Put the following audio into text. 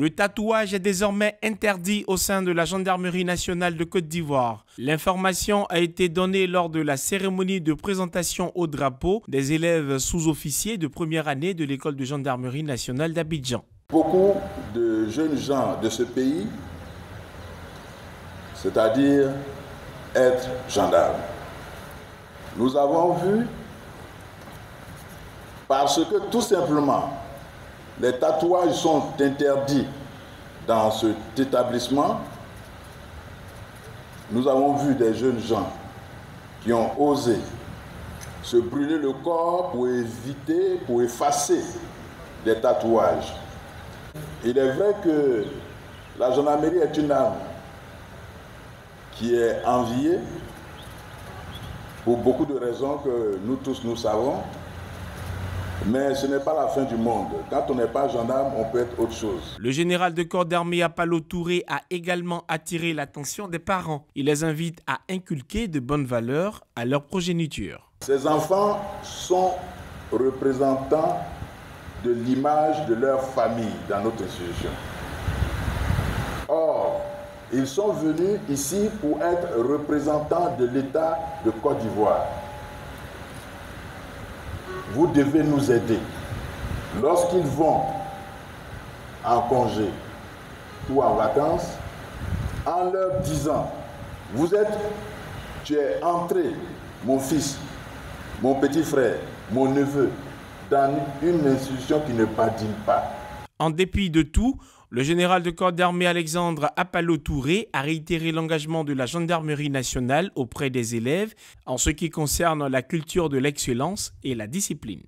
Le tatouage est désormais interdit au sein de la Gendarmerie nationale de Côte d'Ivoire. L'information a été donnée lors de la cérémonie de présentation au drapeau des élèves sous-officiers de première année de l'école de gendarmerie nationale d'Abidjan. Beaucoup de jeunes gens de ce pays, c'est-à-dire être gendarmes, nous avons vu parce que tout simplement, les tatouages sont interdits dans cet établissement. Nous avons vu des jeunes gens qui ont osé se brûler le corps pour éviter, pour effacer des tatouages. Il est vrai que la gendarmerie est une arme qui est enviée pour beaucoup de raisons que nous tous nous savons. Mais ce n'est pas la fin du monde. Quand on n'est pas gendarme, on peut être autre chose. Le général de corps d'armée Apollo Touré a également attiré l'attention des parents. Il les invite à inculquer de bonnes valeurs à leur progéniture. Ces enfants sont représentants de l'image de leur famille dans notre institution. Or, ils sont venus ici pour être représentants de l'État de Côte d'Ivoire vous devez nous aider. Lorsqu'ils vont en congé ou en vacances, en leur disant, vous êtes, tu es entré, mon fils, mon petit frère, mon neveu, dans une institution qui ne badine pas. En dépit de tout, le général de corps d'armée Alexandre Apallo Touré a réitéré l'engagement de la gendarmerie nationale auprès des élèves en ce qui concerne la culture de l'excellence et la discipline.